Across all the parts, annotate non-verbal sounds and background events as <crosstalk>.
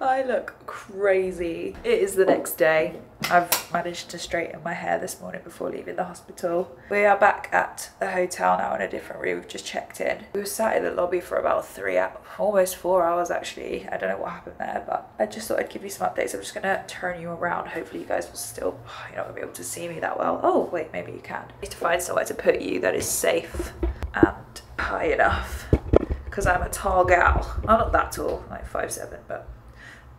I look crazy. It is the next day. I've managed to straighten my hair this morning before leaving the hospital. We are back at the hotel now in a different room. We've just checked in. We were sat in the lobby for about three hours, almost four hours actually. I don't know what happened there, but I just thought I'd give you some updates. I'm just gonna turn you around. Hopefully you guys will still, you're not gonna be able to see me that well. Oh, wait, maybe you can. I need to find somewhere to put you that is safe and high enough because I'm a tall gal. I'm not that tall, like five seven, but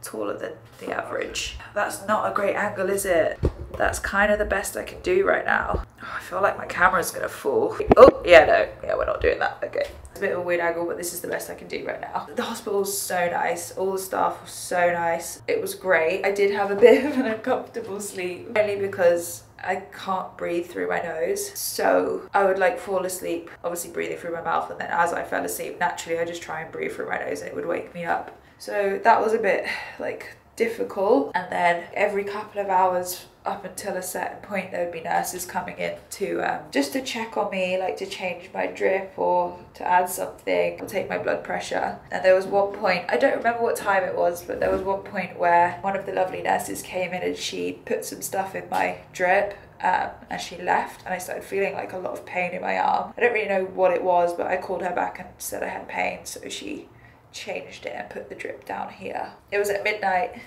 taller than the average. That's not a great angle, is it? That's kind of the best I can do right now. Oh, I feel like my camera's gonna fall. Oh, yeah, no, yeah, we're not doing that, okay. It's a bit of a weird angle, but this is the best I can do right now. The hospital was so nice. All the staff was so nice. It was great. I did have a <laughs> bit of an uncomfortable sleep, only because I can't breathe through my nose. So I would like fall asleep, obviously breathing through my mouth. And then as I fell asleep, naturally, I just try and breathe through my nose and it would wake me up. So that was a bit like difficult. And then every couple of hours up until a certain point there would be nurses coming in to um, just to check on me like to change my drip or to add something or take my blood pressure and there was one point i don't remember what time it was but there was one point where one of the lovely nurses came in and she put some stuff in my drip um, and she left and I started feeling like a lot of pain in my arm. I don't really know what it was, but I called her back and said I had pain, so she changed it and put the drip down here. It was at midnight.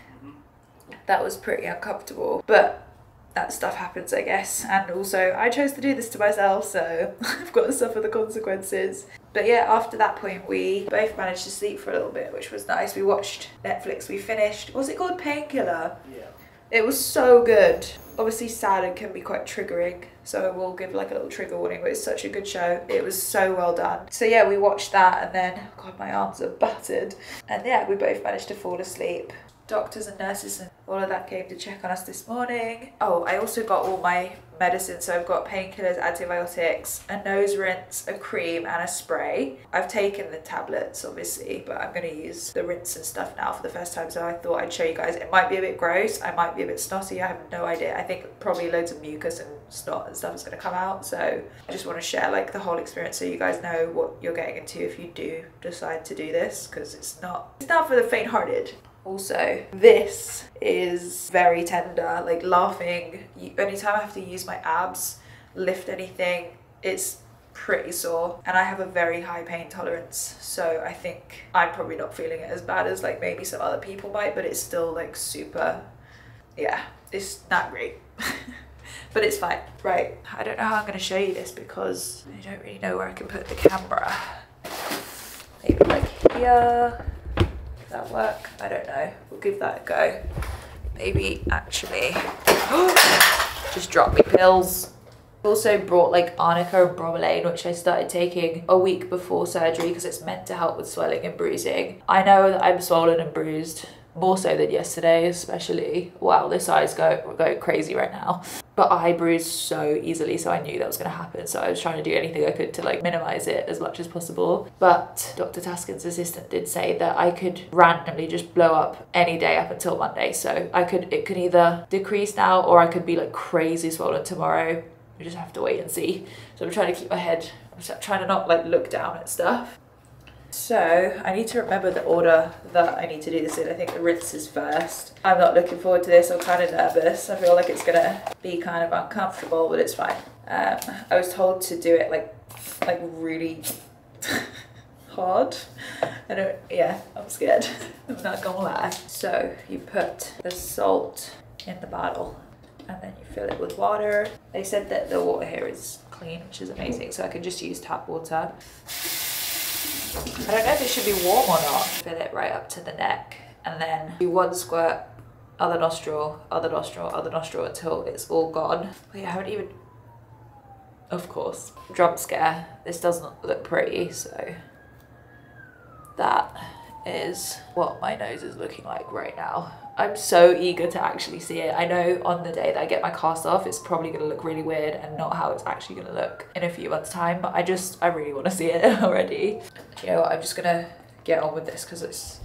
That was pretty uncomfortable, but that stuff happens, I guess. And also, I chose to do this to myself, so <laughs> I've got to suffer the consequences. But yeah, after that point, we both managed to sleep for a little bit, which was nice. We watched Netflix, we finished, was it called Painkiller? Yeah. It was so good. Obviously, sad and can be quite triggering, so I will give like a little trigger warning. But it's such a good show. It was so well done. So yeah, we watched that, and then God, my arms are battered. And yeah, we both managed to fall asleep. Doctors and nurses and all of that came to check on us this morning. Oh, I also got all my medicine. So I've got painkillers, antibiotics, a nose rinse, a cream, and a spray. I've taken the tablets, obviously, but I'm going to use the rinse and stuff now for the first time. So I thought I'd show you guys. It might be a bit gross. I might be a bit snotty. I have no idea. I think probably loads of mucus and snot and stuff is going to come out. So I just want to share like the whole experience so you guys know what you're getting into if you do decide to do this because it's not it's not for the faint-hearted. Also, this is very tender, like laughing. You, anytime I have to use my abs, lift anything, it's pretty sore. And I have a very high pain tolerance, so I think I'm probably not feeling it as bad as like maybe some other people might, but it's still like super, yeah, it's not great. <laughs> but it's fine. Right, I don't know how I'm gonna show you this because I don't really know where I can put the camera. Maybe like here that work? I don't know. We'll give that a go. Maybe actually <gasps> just drop me pills. Also brought like arnica and bromelain, which I started taking a week before surgery because it's meant to help with swelling and bruising. I know that I'm swollen and bruised more so than yesterday especially. Wow this eye's go going crazy right now. But I bruise so easily so I knew that was going to happen. So I was trying to do anything I could to like minimize it as much as possible. But Dr. Taskin's assistant did say that I could randomly just blow up any day up until Monday. So I could it could either decrease now or I could be like crazy swollen tomorrow. We just have to wait and see. So I'm trying to keep my head I'm trying to not like look down at stuff so I need to remember the order that I need to do this in. I think the rinse is first. I'm not looking forward to this. I'm kind of nervous. I feel like it's gonna be kind of uncomfortable, but it's fine. Um, I was told to do it like, like really <laughs> hard. I don't, yeah, I'm scared. <laughs> I'm not gonna lie. So you put the salt in the bottle and then you fill it with water. They said that the water here is clean, which is amazing. So I can just use tap water. I don't know if it should be warm or not. Fill it right up to the neck and then do one squirt, other nostril, other nostril, other nostril until it's all gone. Wait, I haven't even, of course, jump scare. This doesn't look pretty, so that is what my nose is looking like right now. I'm so eager to actually see it. I know on the day that I get my cast off, it's probably gonna look really weird and not how it's actually gonna look in a few months time, but I just, I really wanna see it <laughs> already. You know what, I'm just gonna get on with this because it's,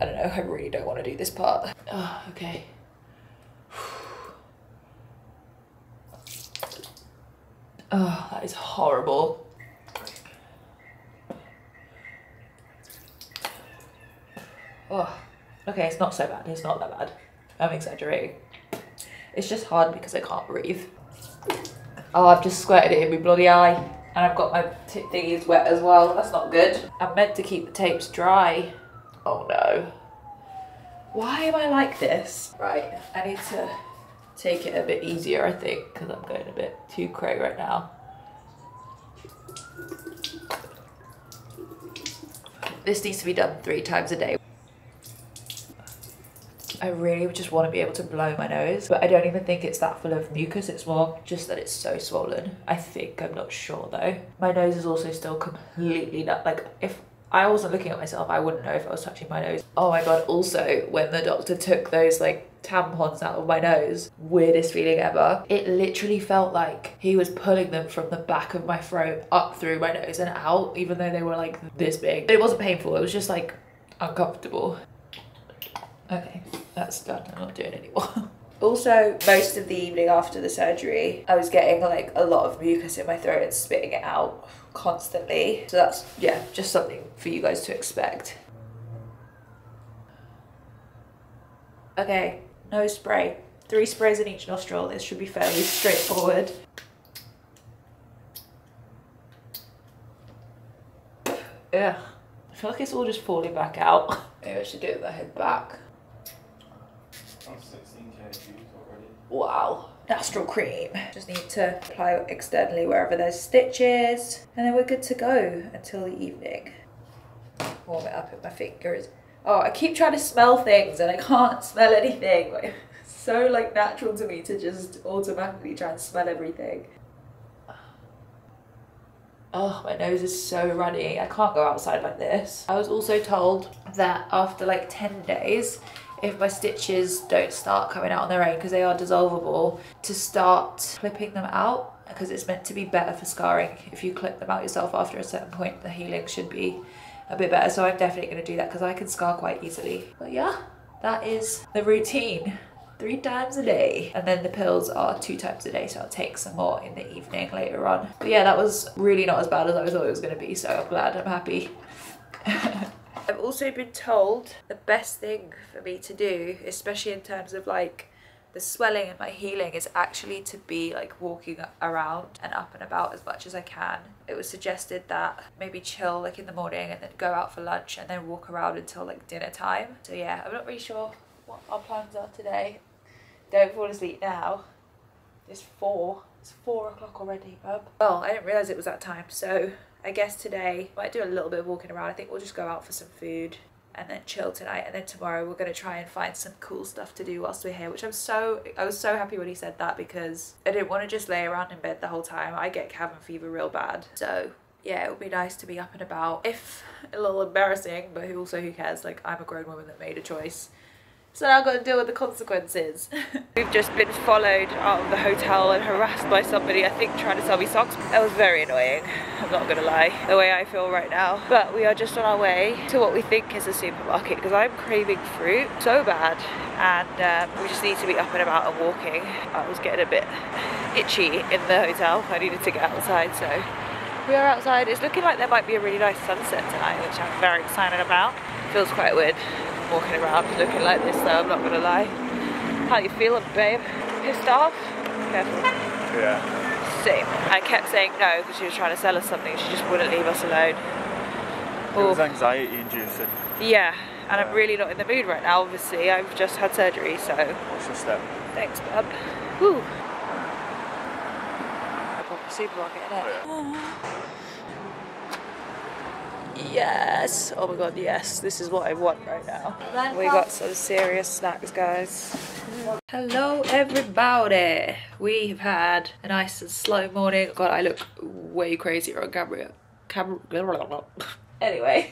I don't know, I really don't wanna do this part. Oh, <sighs> okay. <sighs> Oh, that is horrible. Oh. Okay, it's not so bad. It's not that bad. I'm exaggerating. It's just hard because I can't breathe. Oh, I've just squirted it in my bloody eye. And I've got my tip thingies wet as well. That's not good. I'm meant to keep the tapes dry. Oh no. Why am I like this? Right, I need to take it a bit easier, I think, because I'm going a bit too cray right now. This needs to be done three times a day. I really just want to be able to blow my nose, but I don't even think it's that full of mucus. It's more just that it's so swollen. I think, I'm not sure though. My nose is also still completely. Like if I wasn't looking at myself, I wouldn't know if I was touching my nose. Oh my god, also when the doctor took those like tampons out of my nose, weirdest feeling ever. It literally felt like he was pulling them from the back of my throat up through my nose and out, even though they were like this big. But it wasn't painful, it was just like uncomfortable. Okay, that's done. I'm not doing it anymore. <laughs> Also, most of the evening after the surgery, I was getting like a lot of mucus in my throat and spitting it out constantly. So that's, yeah, just something for you guys to expect. Okay, nose spray. Three sprays in each nostril. This should be fairly straightforward. Yeah, I feel like it's all just falling back out. <laughs> Maybe I should do it with my head back. Wow. Nostril cream. Just need to apply externally wherever there's stitches. And then we're good to go until the evening. Warm it up with my fingers. Oh, I keep trying to smell things and I can't smell anything. <laughs> It's so like natural to me to just automatically try and smell everything. Oh, my nose is so runny. I can't go outside like this. I was also told that after like 10 days, if my stitches don't start coming out on their own because they are dissolvable, to start clipping them out because it's meant to be better for scarring. If you clip them out yourself after a certain point, the healing should be a bit better. So I'm definitely going to do that because I can scar quite easily. But yeah, that is the routine three times a day. And then the pills are two times a day, so I'll take some more in the evening later on. But yeah, that was really not as bad as I thought it was gonna be, so I'm glad, I'm happy. <laughs> Also been told the best thing for me to do, especially in terms of like the swelling and my healing is actually to be like walking around and up and about as much as I can. It was suggested that maybe chill like in the morning and then go out for lunch and then walk around until like dinner time. So yeah, I'm not really sure what our plans are today. Don't fall asleep now. It's four. It's four o'clock already, bub. Well, I didn't realise it was that time, so I guess today might do a little bit of walking around. I think we'll just go out for some food and then chill tonight. And then tomorrow we're going to try and find some cool stuff to do whilst we're here which i'm so i was so happy when he said that because i didn't want to just lay around in bed the whole time. I get cabin fever real bad. So yeah it would be nice to be up and about. If a little embarrassing but who also who cares? Like i'm a grown woman that made a choice so now I've got to deal with the consequences. <laughs> We've just been followed out of the hotel and harassed by somebody, I think, trying to sell me socks. That was very annoying, I'm not gonna lie, the way I feel right now. But we are just on our way to what we think is a supermarket because I'm craving fruit so bad and um, we just need to be up and about and walking. I was getting a bit itchy in the hotel. I needed to get outside, so we are outside. It's looking like there might be a really nice sunset tonight, which I'm very excited about. Feels quite weird walking around looking like this though, I'm not gonna lie. How you feeling, babe? Pissed off? Careful. Yeah. Same. I kept saying no because she was trying to sell us something. She just wouldn't leave us alone. It was anxiety inducing. Yeah, and I'm really not in the mood right now, obviously. I've just had surgery, so. What's your step? Thanks, bub. Woo. I bought my supermarket, innit? Oh, yeah. Yes. Oh my god, yes. This is what I want right now. We got some serious snacks, guys. Hello, everybody. We've had a nice and slow morning. God, I look way crazier on camera. Camera. <laughs> Anyway,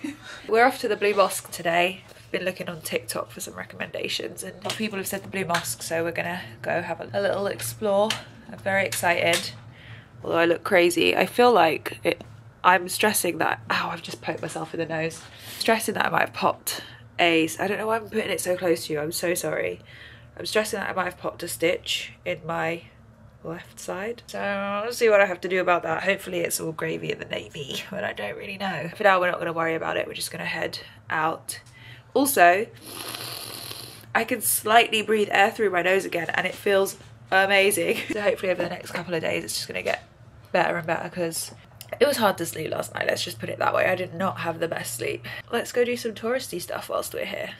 we're off to the Blue Mosque today. been looking on TikTok for some recommendations and people have said the Blue Mosque, so we're gonna go have a, a little explore. I'm very excited. Although I look crazy, I feel like it I'm stressing that, oh, I've just poked myself in the nose. Stressing that I might have popped a, I don't know why I'm putting it so close to you, I'm so sorry. I'm stressing that I might have popped a stitch in my left side. So let's see what I have to do about that. Hopefully it's all gravy in the navy, <laughs> but I don't really know. For now, we're not gonna worry about it. We're just gonna head out. Also, I can slightly breathe air through my nose again and it feels amazing. <laughs> So hopefully over the next couple of days it's just gonna get better and better because it was hard to sleep last night, let's just put it that way. I did not have the best sleep. Let's go do some touristy stuff whilst we're here.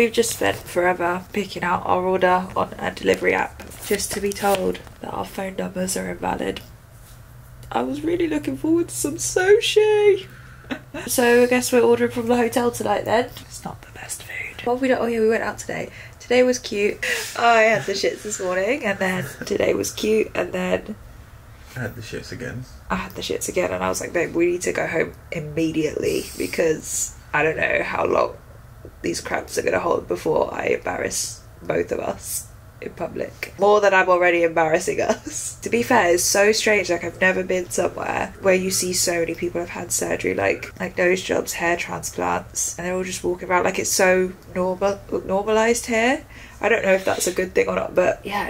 We've just spent forever picking out our order on a delivery app just to be told that our phone numbers are invalid. I was really looking forward to some sushi. <laughs> so I guess we're ordering from the hotel tonight then. It's not the best food. What have we done? Oh yeah, we went out today. Today was cute. <laughs> I had the shits this morning and then today was cute and then I had the shits again. I had the shits again, and I was like, babe, we need to go home immediately because I don't know how long these cramps are going to hold before I embarrass both of us in public. More than I'm already embarrassing us. <laughs> to be fair, it's so strange. Like, I've never been somewhere where you see so many people have had surgery, like like nose jobs, hair transplants, and they're all just walking around like it's so normal, normalized here. I don't know if that's a good thing or not, but yeah,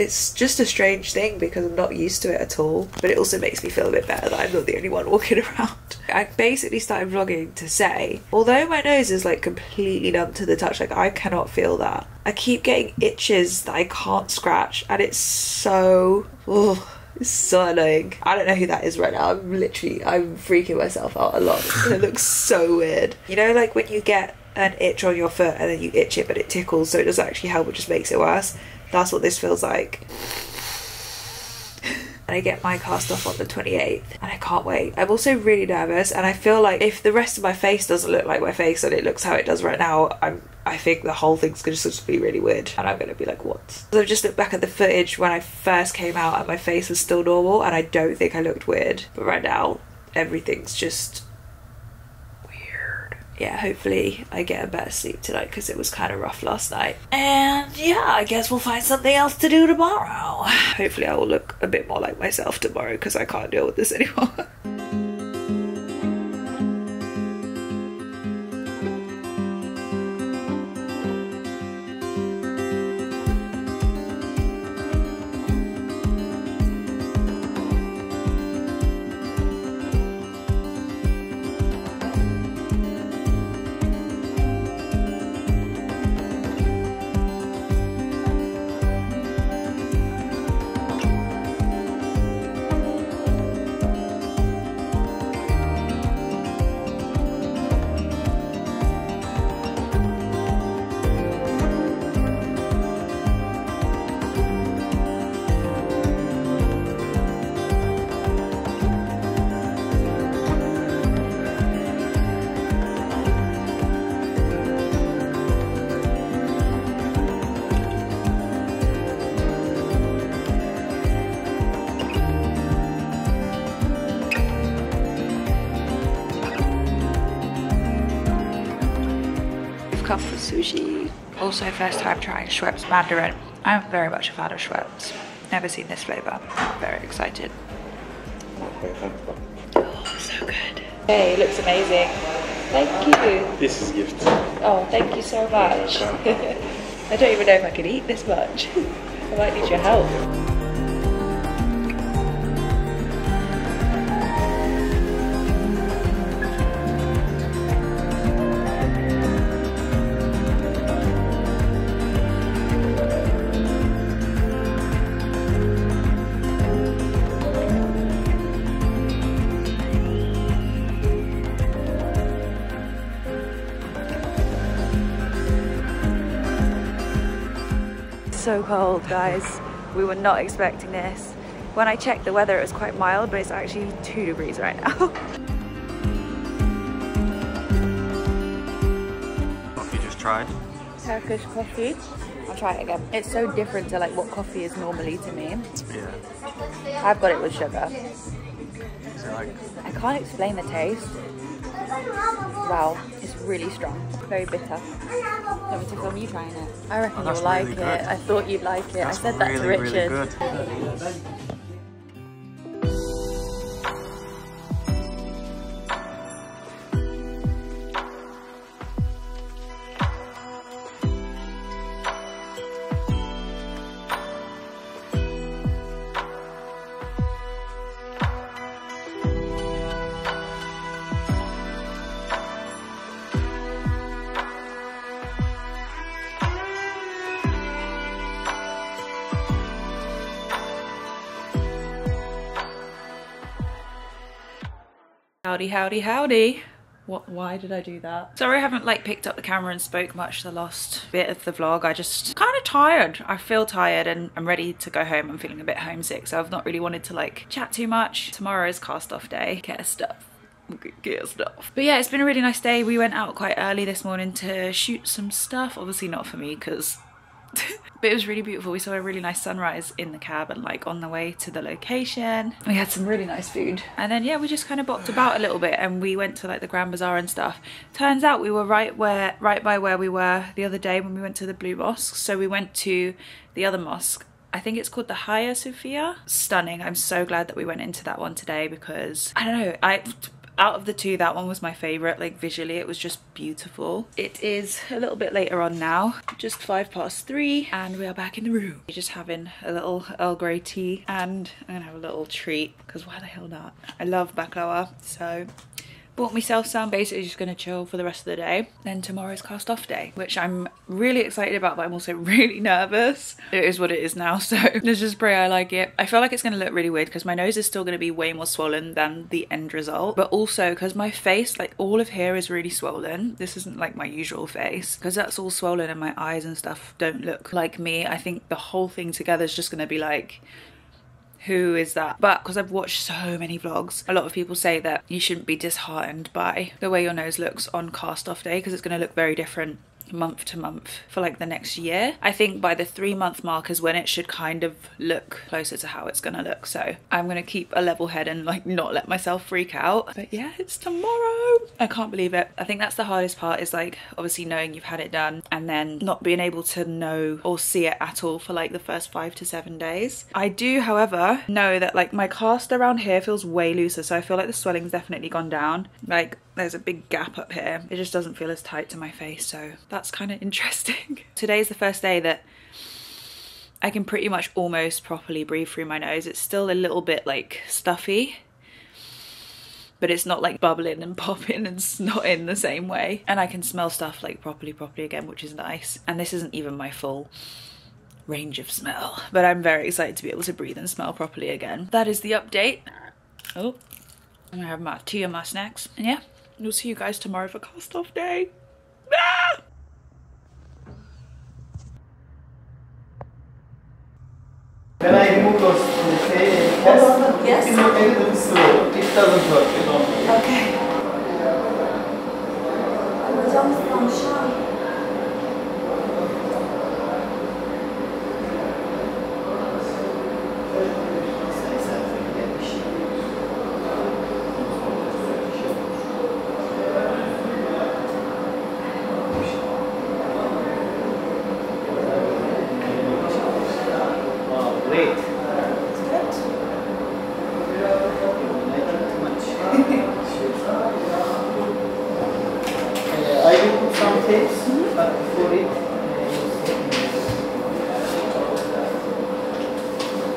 it's just a strange thing because I'm not used to it at all. But it also makes me feel a bit better that I'm not the only one <laughs> walking around. I basically started vlogging to say, although my nose is like completely numb to the touch, like I cannot feel that. I keep getting itches that I can't scratch, and it's so. It's so annoying. I don't know who that is right now. I'm literally, I'm freaking myself out a lot. <laughs> it looks so weird. You know, like when you get an itch on your foot and then you itch it, but it tickles, so it doesn't actually help, it just makes it worse. That's what this feels like. And I get my cast off on the 28th, and I can't wait. I'm also really nervous, and I feel like if the rest of my face doesn't look like my face and it looks how it does right now, I'm I think the whole thing's gonna just be really weird, and I'm gonna be like, what? So I've just looked back at the footage when I first came out, and my face was still normal, and I don't think I looked weird. But right now, everything's just. Yeah, hopefully I get a better sleep tonight because it was kind of rough last night. And yeah, I guess we'll find something else to do tomorrow. <sighs> Hopefully I will look a bit more like myself tomorrow because I can't deal with this <laughs> anymore. Also, first time trying Schweppes Mandarin. I'm very much a fan of Schweppes. Never seen this flavour. Very excited. Oh, so good. Hey, it looks amazing. Thank you. This is a gift. Oh, thank you so much. <laughs> I don't even know if I can eat this much. <laughs> I might need your help. cold, guys. We were not expecting this. When I checked the weather, it was quite mild, but it's actually two degrees right now. <laughs> coffee just tried. Turkish coffee. I'll try it again. It's so different to like what coffee is normally to me. Yeah. I've got it with sugar. Like I can't explain the taste. Wow, it's really strong. Very bitter. Want me to film you trying it? I reckon Oh, you'll like really it. good. I thought you'd like it. that's I said that really, to really Richard. good. Howdy, howdy, howdy. What, why did I do that? Sorry I haven't like picked up the camera and spoke much the last bit of the vlog. I just kind of tired. I feel tired and I'm ready to go home. I'm feeling a bit homesick so I've not really wanted to like chat too much. Tomorrow is cast off day. Get stuff. Get stuff. But yeah, it's been a really nice day. We went out quite early this morning to shoot some stuff. Obviously not for me because <laughs> but it was really beautiful. We saw a really nice sunrise in the cab and like on the way to the location. We had some really nice food. And then yeah, we just kind of bopped about a little bit and we went to like the Grand Bazaar and stuff. Turns out we were right where right by where we were the other day when we went to the Blue Mosque. So we went to the other mosque. I think it's called the Hagia Sophia. Stunning. I'm so glad that we went into that one today because I don't know, I out of the two that one was my favorite like visually it was just beautiful. It is a little bit later on now just five past three and we are back in the room. We're just having a little earl grey tea and i'm gonna have a little treat because why the hell not? I love baklava so bought myself some basically just gonna chill for the rest of the day. Then tomorrow's cast off day which i'm really excited about but i'm also <laughs> really nervous. It is what it is now <laughs> so let's just pray i like it. I feel like it's gonna look really weird because my nose is still gonna be way more swollen than the end result but also because my face like all of here is really swollen. This isn't like my usual face. Because that's all swollen and my eyes and stuff don't look like me. I think the whole thing together is just gonna be like who is that? But because I've watched so many vlogs, a lot of people say that you shouldn't be disheartened by the way your nose looks on cast off day because it's going to look very different month to month for like the next year. I think by the three month mark is when it should kind of look closer to how it's gonna look. So I'm gonna keep a level head and like not let myself freak out. But yeah, it's tomorrow. I can't believe it. I think that's the hardest part is like obviously knowing you've had it done and then not being able to know or see it at all for like the first five to seven days. I do, however, know that like my cast around here feels way looser. So I feel like the swelling's definitely gone down. Like there's a big gap up here. It just doesn't feel as tight to my face, so that's kind of interesting. <laughs> Today's the first day that I can pretty much almost properly breathe through my nose. It's still a little bit like stuffy, but it's not like bubbling and <laughs> popping and snotting the same way. And I can smell stuff like properly, properly again, which is nice. And this isn't even my full range of smell, but I'm very excited to be able to breathe and smell properly again. That is the update. Oh, I'm gonna have my tea and my snacks. And yeah, we'll see you guys tomorrow for cast off day. Ah! When I remove those say, test, Yes. it is a little slow. It doesn't work, you know. Okay. Wow, great. Uh, I will put some tapes, but before it,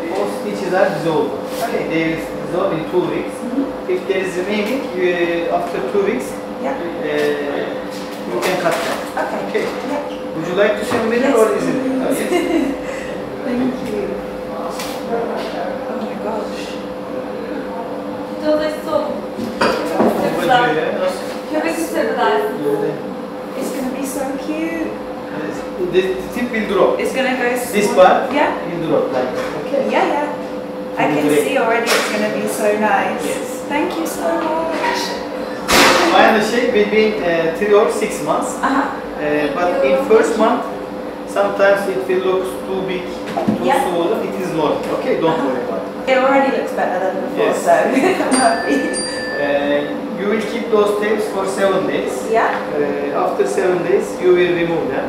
uh, all stitches are dissolved. Okay, they will dissolve in two weeks. If there is remaining, you, after two weeks, Yeah. uh, you can cut them. Okay. Okay. Would you like to see a mirror or is it? Oh, yes. Thank you. Oh my gosh. Dove sono? Would you, uh, Che avete sempre dato? It's gonna be so cute. Yes. The, the tip will drop. It's gonna go. This small- part Yeah. will drop like. Okay. Yeah, yeah. I can see already it's gonna be so nice. Yes. Thank you so much. Aynı şey between uh, three or six months. Uh, Uh, but in first month, sometimes it will look too big, too Yeah. swollen. It is normal. Okay, don't worry about it. It already looks better than before, Yes. so <laughs> I'm happy. Uh, you will keep those tapes for seven days. Yeah. Uh, after seven days, you will remove them,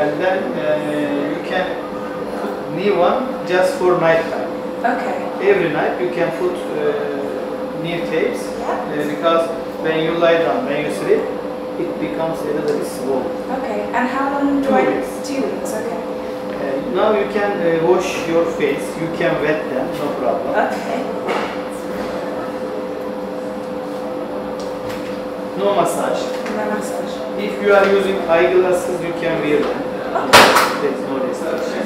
and then uh, you can new one just for night time. Okay. Every night you can put uh, new tapes Yeah. uh, because when you lie down, when you sleep, it becomes a little bit swollen. Okay. And how long do Two I? weeks. Two weeks. Okay. Uh, now you can uh, wash your face, you can wet them, no problem. Okay. No massage. My massage. If you are using eyeglasses, you can wear them. Okay. There is no restriction.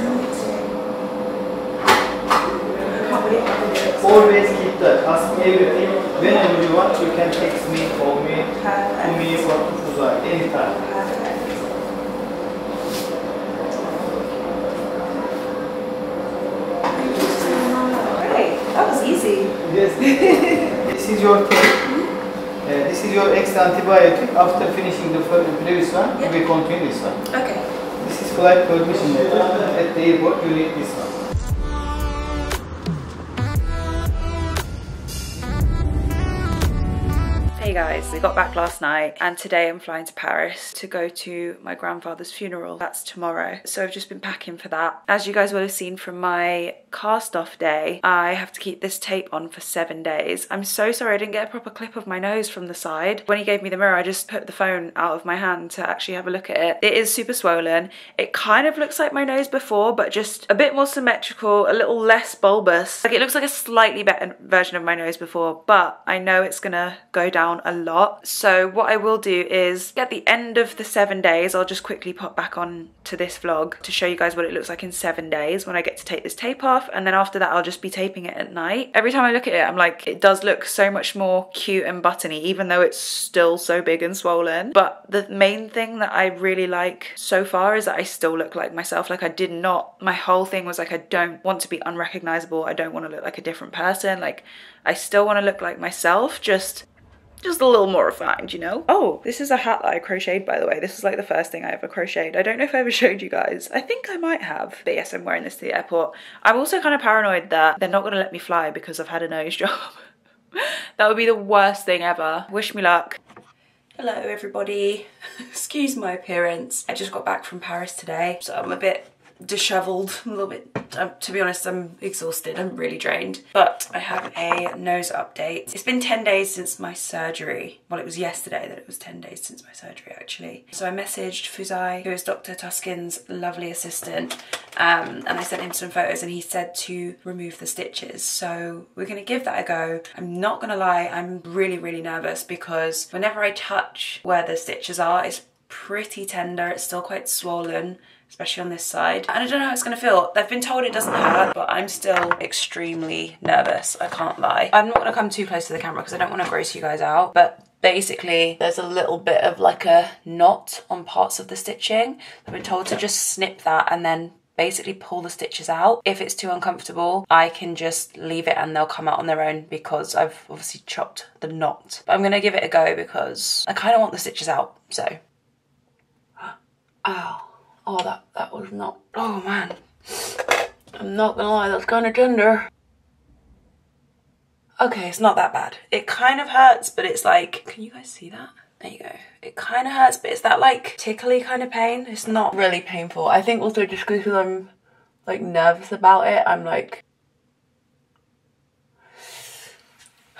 Can't believe I can do it. Always keep that. Ask me everything. Whenever you want, you can text me, call me, to me for to Fuzai, anytime. That was easy. Yes. <laughs> this is your tape. Uh, this is your extra antibiotic. After finishing the previous one, you will continue this one. Okay. This is flight permission letter. At the airport, you need this one. Hey guys, we got back last night and today I'm flying to Paris to go to my grandfather's funeral. That's tomorrow. So I've just been packing for that. As you guys will have seen from my cast off day, I have to keep this tape on for seven days. I'm so sorry I didn't get a proper clip of my nose from the side. When he gave me the mirror, I just put the phone out of my hand to actually have a look at it. It is super swollen. It kind of looks like my nose before, but just a bit more symmetrical, a little less bulbous. Like it looks like a slightly better version of my nose before, but I know it's gonna go down a lot. So what I will do is at the end of the seven days, I'll just quickly pop back on to this vlog to show you guys what it looks like in seven days when I get to take this tape off. And then after that, I'll just be taping it at night. Every time I look at it, I'm like, it does look so much more cute and buttony, even though it's still so big and swollen. But the main thing that I really like so far is that I still look like myself. Like I did not, my whole thing was like, I don't want to be unrecognizable. I don't want to look like a different person. Like I still want to look like myself, just just a little more refined, you know? Oh, this is a hat that I crocheted, by the way. This is like the first thing I ever crocheted. I don't know if I ever <laughs> showed you guys. I think I might have. But yes, I'm wearing this to the airport. I'm also kind of paranoid that they're not going to let me fly because I've had a nose <laughs> job. that would be the worst thing ever. Wish me luck. Hello, everybody. <laughs> Excuse my appearance. I just got back from Paris today, so I'm a bit disheveled, a little bit. Um, to be honest, I'm exhausted. I'm really drained. But I have a nose update. It's been 10 days since my surgery. Well, it was yesterday that it was 10 days since my surgery, actually. So I messaged Fuzai, who is Dr. Taskin's lovely assistant, um, and I sent him some photos, and he said to remove the stitches. So we're gonna give that a go. I'm not gonna lie, I'm really, really nervous because whenever I touch where the stitches are, it's pretty tender. It's still quite swollen especially on this side. And I don't know how it's gonna feel. They've been told it doesn't hurt, but I'm still extremely nervous, I can't lie. I'm not gonna come too close to the camera because I don't wanna gross you guys out, but basically there's a little bit of like a knot on parts of the stitching. I've been told to just snip that and then basically pull the stitches out. If it's too uncomfortable, I can just leave it and they'll come out on their own because I've obviously chopped the knot. But I'm gonna give it a go because I kind of want the stitches out, so. <gasps> Ow. Oh. Oh, that, that was not, oh man. I'm not gonna lie, that's kind of tender. Okay, it's not that bad. It kind of hurts, but it's like, can you guys see that? There you go. It kind of hurts, but it's that like tickly kind of pain. It's not really painful. I think also just because I'm like nervous about it, I'm like,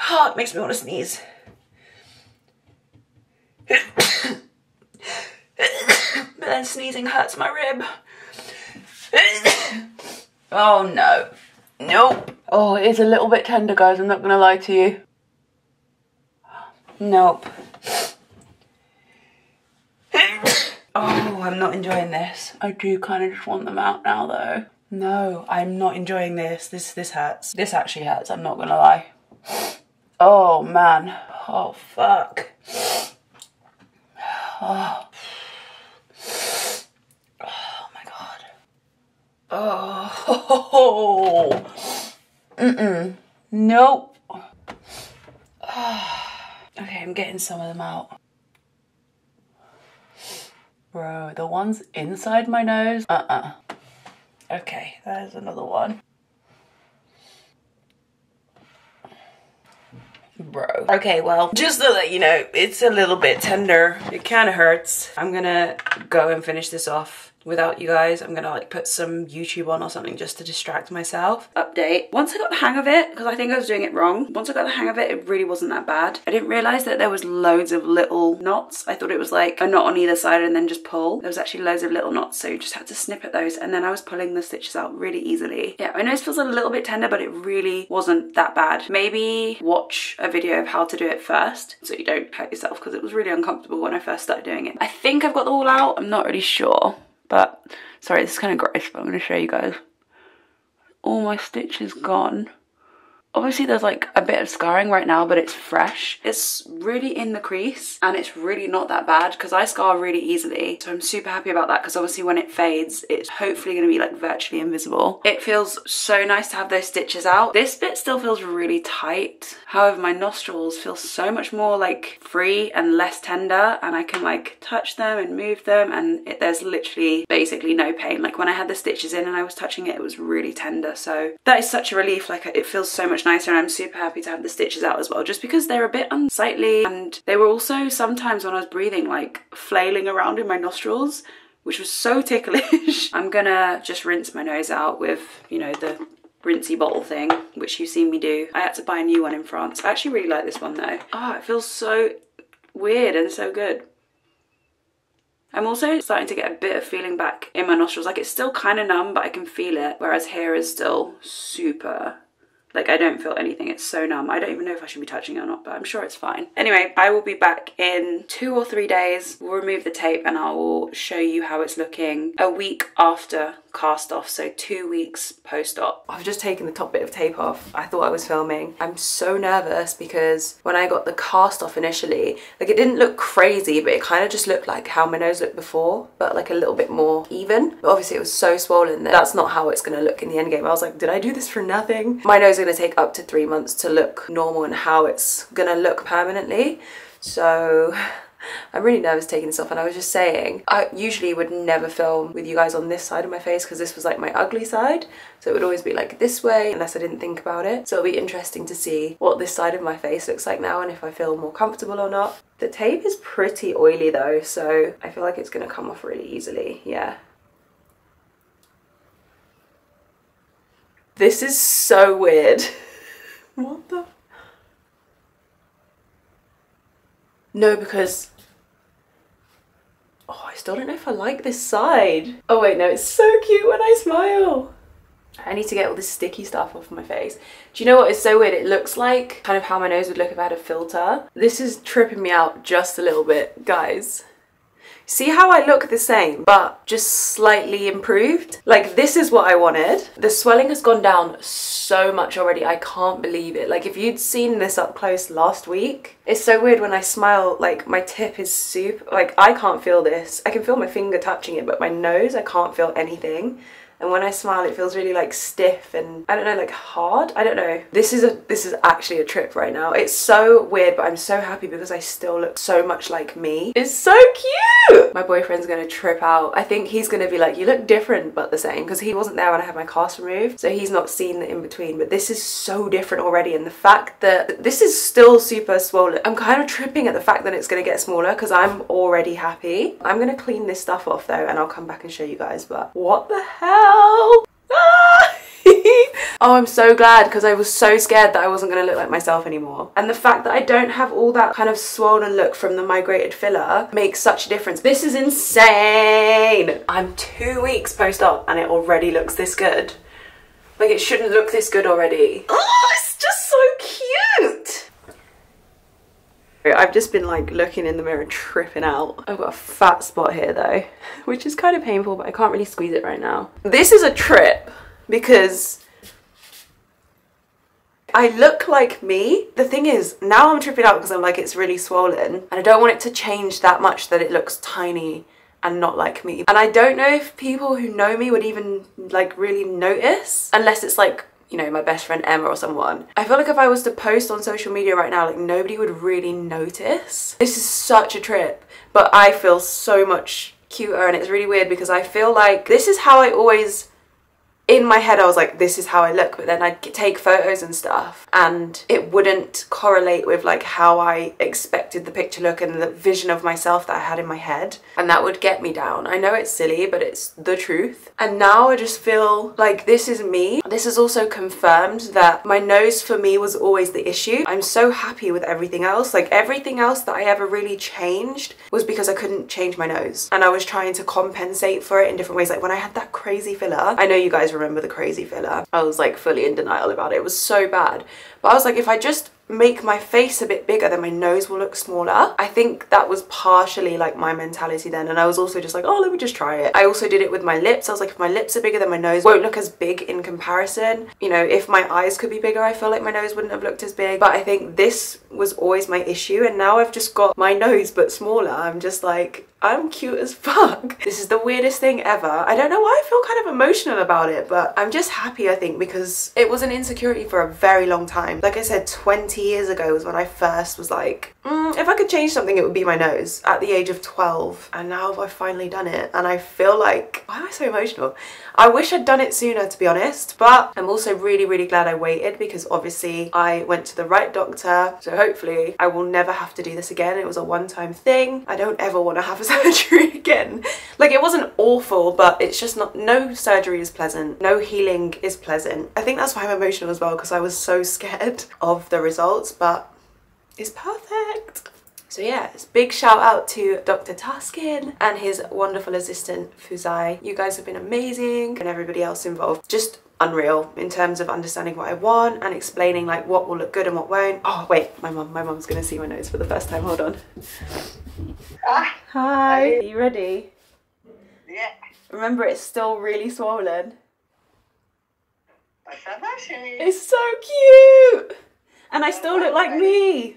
oh, it makes me want to sneeze. <coughs> <coughs> but <coughs> then sneezing hurts my rib. <coughs> oh no. Nope. Oh, it is a little bit tender, guys. I'm not gonna lie to you. Nope. <coughs> oh, I'm not enjoying this. I do kind of just want them out now, though. No, I'm not enjoying this. This this hurts. This actually hurts. I'm not gonna lie. Oh man. Oh fuck. <sighs> Oh my god. Oh. <laughs> Mm-mm. Nope. <sighs> okay, I'm getting some of them out. Bro, the ones inside my nose? Uh-uh. Okay, there's another one. Bro. Okay, well, just so that you know, it's a little bit tender. It kind of hurts. I'm gonna go and finish this off without you guys. I'm gonna like put some YouTube on or something just to distract myself. Update. Once I got the hang of it, because I think I was doing it wrong, once I got the hang of it, it really wasn't that bad. I didn't realize that there was loads of little knots. I thought it was like a knot on either side and then just pull. There was actually loads of little knots, so you just had to snip at those. And then I was pulling the stitches out really easily. Yeah, I know nose feels a little bit tender, but it really wasn't that bad. Maybe watch a video of how to do it first so you don't hurt yourself because it was really uncomfortable when I first started doing it. I think I've got them all out. I'm not really sure. But sorry, this is kind of gross, but I'm going to show you guys. All my stitches gone. Obviously there's like a bit of scarring right now, but it's fresh. It's really in the crease and it's really not that bad because I scar really easily. So I'm super happy about that because obviously when it fades, it's hopefully gonna be like virtually invisible. It feels so nice to have those stitches out. This bit still feels really tight. However, my nostrils feel so much more like free and less tender and I can like touch them and move them and it, there's literally basically no pain. Like when I had the stitches in and I was touching it, it was really tender. So that is such a relief. Like it feels so much nicer and I'm super happy to have the stitches out as well just because they're a bit unsightly and they were also sometimes when I was breathing like flailing around in my nostrils which was so ticklish. <laughs> I'm gonna just rinse my nose out with, you know, the rinsey bottle thing, which you've seen me do. I had to buy a new one in France. I actually really like this one though. Oh, it feels so weird and so good. I'm also starting to get a bit of feeling back in my nostrils. Like it's still kind of numb, but I can feel it. Whereas here is still super like I don't feel anything, it's so numb. I don't even know if I should be touching it or not, but I'm sure it's fine. Anyway, I will be back in two or three days. We'll remove the tape and I will show you how it's looking a week after cast off, so two weeks post-op. I've just taken the top bit of tape off. I thought I was filming. I'm so nervous because when I got the cast off initially, like it didn't look crazy, but it kind of just looked like how my nose looked before, but like a little bit more even. But obviously it was so swollen that that's not how it's gonna look in the end game. I was like, did I do this for nothing? My nose is gonna take up to three months to look normal and how it's gonna look permanently. So I'm really nervous taking this off and I was just saying I usually would never film with you guys on this side of my face because this was like my ugly side so it would always be like this way unless I didn't think about it so it'll be interesting to see what this side of my face looks like now and if I feel more comfortable or not. The tape is pretty oily though so I feel like it's gonna come off really easily yeah. This is so weird. <laughs> what the No, because... Oh, I still don't know if I like this side. Oh wait, no, it's so cute when I smile. I need to get all this sticky stuff off my face. Do you know what is so weird? It looks like kind of how my nose would look if I had a filter. This is tripping me out just a little bit, guys. See how I look the same, but just slightly improved? Like this is what I wanted. The swelling has gone down so much already. I can't believe it. Like if you'd seen this up close last week, it's so weird when I smile, like my tip is super, like I can't feel this. I can feel my finger touching it, but my nose, I can't feel anything. And when I smile it feels really like stiff and I don't know like hard? I don't know. This is a this is actually a trip right now. It's so weird but I'm so happy because I still look so much like me. It's so cute! My boyfriend's gonna trip out. I think he's gonna be like you look different but the same because he wasn't there when I had my cast removed so he's not seen the in-between. But this is so different already and the fact that this is still super swollen I'm kind of tripping at the fact that it's gonna get smaller because I'm already happy I'm gonna clean this stuff off though and I'll come back and show you guys but what the hell <laughs> oh, I'm so glad because I was so scared that I wasn't going to look like myself anymore. And the fact that I don't have all that kind of swollen look from the migrated filler makes such a difference. This is insane. I'm two weeks post-op and it already looks this good. Like it shouldn't look this good already. <gasps> Oh, it's just so cute. I've just been like looking in the mirror tripping out. I've got a fat spot here though, which is kind of painful, but I can't really squeeze it right now. This is a trip because I look like me. The thing is, now I'm tripping out because I'm like, it's really swollen and I don't want it to change that much that it looks tiny and not like me. And I don't know if people who know me would even like really notice unless it's like you know, my best friend Emma or someone. I feel like if I was to post on social media right now, like nobody would really notice. This is such a trip, but I feel so much cuter and it's really weird because I feel like this is how I always in my head I was like this is how I look but then I'd take photos and stuff and it wouldn't correlate with like how I expected the picture look and the vision of myself that I had in my head and that would get me down. I know it's silly but it's the truth and now I just feel like this is me. This has also confirmed that my nose for me was always the issue. I'm so happy with everything else like everything else that I ever really changed was because I couldn't change my nose and I was trying to compensate for it in different ways like when I had that crazy filler I know you guys remember the crazy filler. I was like fully in denial about it. It was so bad. But I was like, if I just make my face a bit bigger then my nose will look smaller. I think that was partially like my mentality then. And i was also just like oh let me just try it. I also did it with my lips. I was like if my lips are bigger than my nose won't look as big in comparison. You know if my eyes could be bigger i feel like my nose wouldn't have looked as big. But i think this was always my issue. And now i've just got my nose but smaller. I'm just like I'm cute as <laughs> fuck. This is the weirdest thing ever. I don't know why I feel kind of emotional about it, but I'm just happy, I think, because it was an insecurity for a very long time. Like I said, 20 years ago was when I first was like, mm, if I could change something, it would be my nose at the age of 12. And now I've finally done it. And I feel like, why am I so emotional? I wish I'd done it sooner, to be honest, but I'm also really, really glad I waited because obviously I went to the right doctor. So hopefully I will never have to do this again. It was a one-time thing. I don't ever want to have a surgery <laughs> again. Like it wasn't awful, but it's just not, no surgery is pleasant. No healing is pleasant. I think that's why I'm emotional as well because I was so <laughs> scared of the results, but it's perfect. So yeah, big shout out to Dr. Taskin and his wonderful assistant Fuzai. You guys have been amazing and everybody else involved. Just unreal in terms of understanding what I want and explaining like what will look good and what won't. Oh wait, my mum, my mum's gonna see my nose for the first time. Hold on. Ah, Hi. Are you ready? yeah. Remember it's still really swollen. Bah, ça va, chérie. It's so cute! And I still look like me.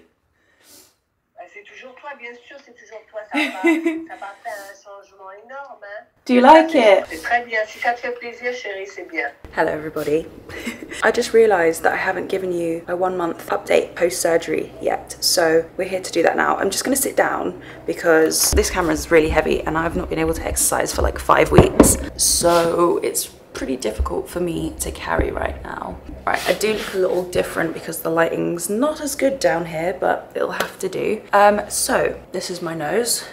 C'est toujours toi, bien sûr, c'est toujours toi. Ça va, <laughs> ça va faire un changement énorme. Hein? Do you like it? C'est très bien. Si ça te fait plaisir, chérie, c'est bien. Hello everybody. <laughs> I just realised that I haven't given you a one month update post surgery yet, so we're here to do that now. I'm just going to sit down because this camera is really heavy and I've not been able to exercise for like five weeks, so it's pretty difficult for me to carry right now. Right, I do look a little different because the lighting's not as good down here, but it'll have to do. Um, so this is my nose.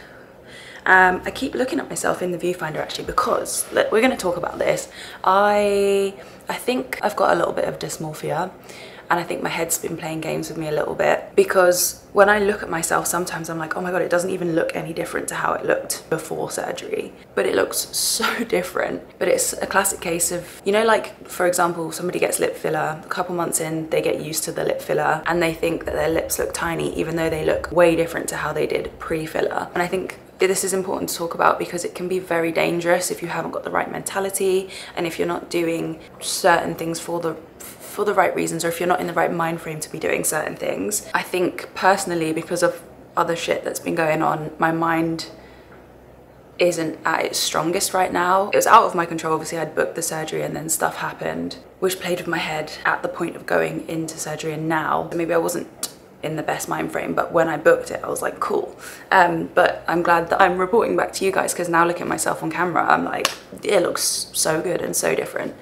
Um, I keep looking at myself in the viewfinder actually because look, we're going to talk about this. I I think I've got a little bit of dysmorphia and I think my head's been playing games with me a little bit because when I look at myself sometimes I'm like oh my god it doesn't even look any different to how it looked before surgery. But it looks <laughs> so different. But it's a classic case of you know like for example somebody gets lip filler a couple months in they get used to the lip filler and they think that their lips look tiny even though they look way different to how they did pre-filler. And I think this is important to talk about because it can be very dangerous if you haven't got the right mentality and if you're not doing certain things for the for the right reasons or if you're not in the right mind frame to be doing certain things. I think personally because of other shit that's been going on, my mind isn't at its strongest right now. It was out of my control. Obviously, I'd booked the surgery and then stuff happened, which played with my head at the point of going into surgery. And now, maybe I wasn't in the best mind frame, but when I booked it, I was like, cool. Um, but I'm glad that I'm reporting back to you guys because now looking at myself on camera, I'm like, it looks so good and so different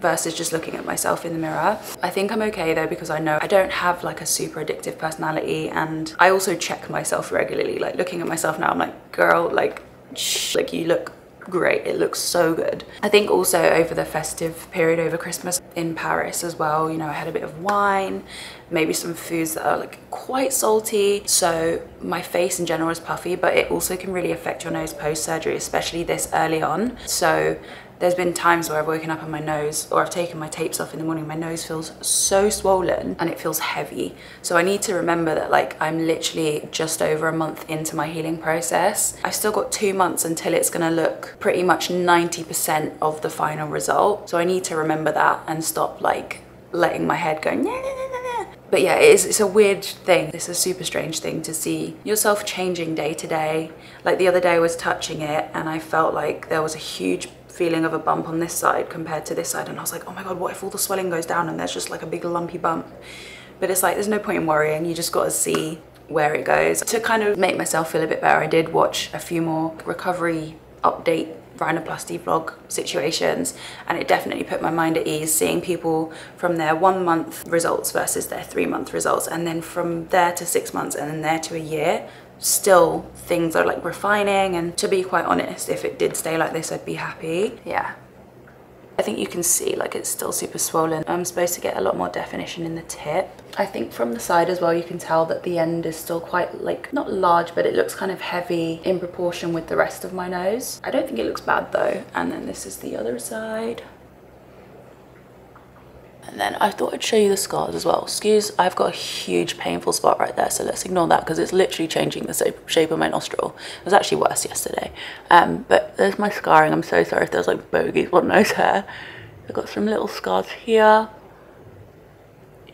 versus just looking at myself in the mirror. I think I'm okay though because I know I don't have like a super addictive personality and I also check myself regularly. Like looking at myself now, I'm like, girl, like, shh, like you look great. It looks so good. I think also over the festive period over christmas in paris as well you know i had a bit of wine maybe some foods that are like quite salty. So my face in general is puffy but it also can really affect your nose post surgery especially this early on. So there's been times where I've woken up and my nose, or I've taken my tapes off in the morning, my nose feels so swollen and it feels heavy. So I need to remember that like I'm literally just over a month into my healing process. I've still got two months until it's gonna look pretty much 90% of the final result. So I need to remember that and stop like letting my head go, nah, nah, nah. But yeah, it is, it's a weird thing. It's a super strange thing to see yourself changing day to day. Like the other day I was touching it and I felt like there was a huge feeling of a bump on this side compared to this side and I was like oh my god what if all the swelling goes down and there's just like a big lumpy bump? But it's like there's no point in worrying you just got to see where it goes. To kind of make myself feel a bit better I did watch a few more recovery update rhinoplasty vlog situations and it definitely put my mind at ease seeing people from their one month results versus their three month results and then from there to six months and then there to a year still things are like refining and to be quite honest if it did stay like this I'd be happy yeah I think you can see like it's still super swollen. I'm supposed to get a lot more definition in the tip. I think from the side as well you can tell that the end is still quite like not large but it looks kind of heavy in proportion with the rest of my nose. I don't think it looks bad though. And then this is the other side. And then I thought I'd show you the scars as well. Excuse, I've got a huge painful spot right there, so let's ignore that because it's literally changing the shape of my nostril. It was actually worse yesterday. Um, but there's my scarring. I'm so sorry if there's like bogies on nose <laughs> hair. I've got some little scars here.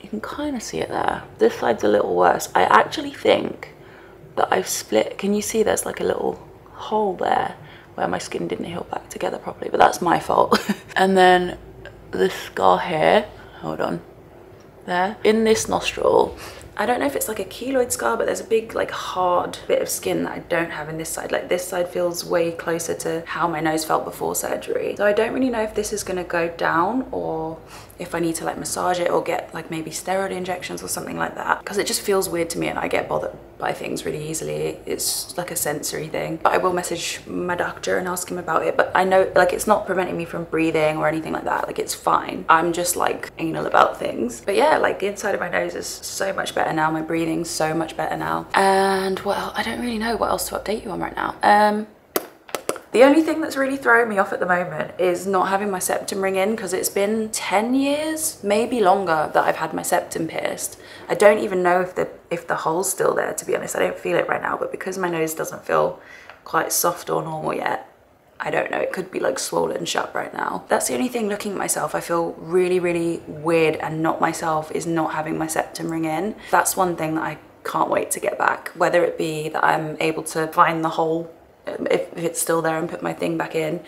You can kind of see it there. This side's a little worse. I actually think that I've split. Can you see there's like a little hole there where my skin didn't heal back together properly, but that's my fault. <laughs> and then this scar here hold on there in this nostril I don't know if it's like a keloid scar, but there's a big like hard bit of skin that I don't have in this side. Like this side feels way closer to how my nose felt before surgery. So I don't really know if this is gonna go down or if I need to like massage it or get like maybe steroid injections or something like that. Because it just feels weird to me and I get bothered by things really easily. It's like a sensory thing. But I will message my doctor and ask him about it. But I know like it's not preventing me from breathing or anything like that. Like it's fine. I'm just like anal about things. But yeah, like the inside of my nose is so much better now. My breathing's so much better now. And well, I don't really know what else to update you on right now. Um, the only thing that's really throwing me off at the moment is not having my septum ring in because it's been 10 years, maybe longer, that I've had my septum pierced. I don't even know if the if the hole's still there, to be honest. I don't feel it right now, but because my nose doesn't feel quite soft or normal yet, I don't know, it could be like swollen shut right now. That's the only thing looking at myself, I feel really, really weird and not myself is not having my septum ring in. That's one thing that I can't wait to get back, whether it be that I'm able to find the hole um, if, if it's still there and put my thing back in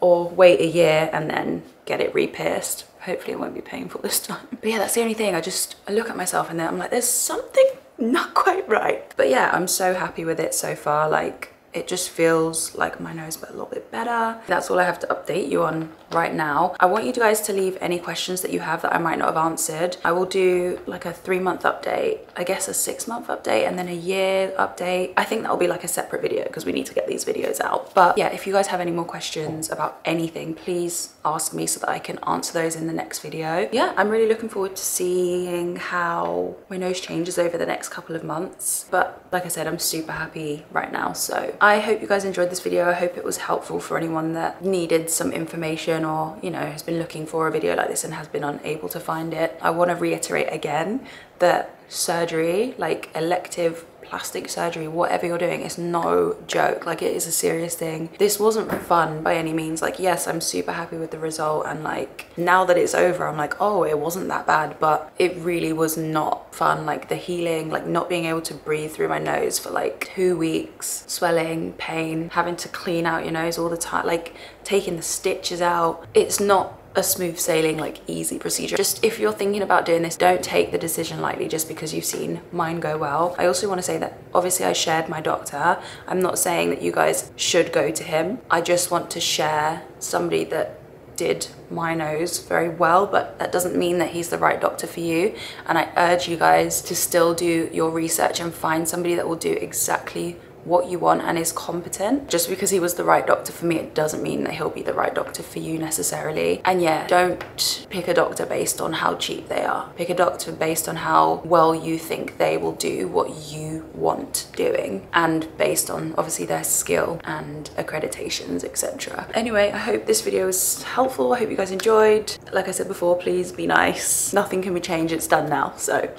or wait a year and then get it re-pierced hopefully it won't be painful <laughs> this time but yeah that's the only thing i just i look at myself and then i'm like there's something not quite right. But yeah i'm so happy with it so far. Like it just feels like my nose but a little bit better. That's all i have to update you on right now. I want you guys to leave any questions that you have that i might not have answered. I will do like a three month update i guess a six month update and then a year update. I think that'll be like a separate video because we need to get these videos out. But yeah if you guys have any more questions about anything please ask me so that i can answer those in the next video. Yeah i'm really looking forward to seeing how my nose changes over the next couple of months. But like i said i'm super happy right now so I hope you guys enjoyed this video. I hope it was helpful for anyone that needed some information or, you know, has been looking for a video like this and has been unable to find it. I want to reiterate again that surgery, like elective plastic surgery, whatever you're doing, it's no joke. Like it is a serious thing. This wasn't fun by any means. Like, yes, I'm super happy with the result. And like now that it's over, I'm like, oh, it wasn't that bad, but it really was not fun. Like the healing, like not being able to breathe through my nose for like two weeks, swelling, pain, having to clean out your nose all the time, like taking the stitches out. It's not a smooth sailing like easy procedure. Just if you're thinking about doing this don't take the decision lightly just because you've seen mine go well. I also want to say that obviously i shared my doctor. I'm not saying that you guys should go to him. I just want to share somebody that did my nose very well but that doesn't mean that he's the right doctor for you. And I urge you guys to still do your research and find somebody that will do exactly what you want and is competent. Just because he was the right doctor for me, it doesn't mean that he'll be the right doctor for you necessarily. And yeah, don't pick a doctor based on how cheap they are. Pick a doctor based on how well you think they will do what you want doing and based on obviously their skill and accreditations, etc. Anyway, I hope this video was helpful. I hope you guys enjoyed. Like I said before, please be nice. Nothing can be changed, it's done now. So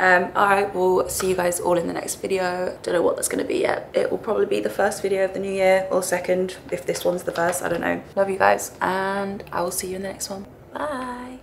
um, I will see you guys all in the next video. Don't know what that's going to be yet. It will probably be the first video of the new year or second if this one's the first. I don't know. Love you guys and I will see you in the next one. Bye.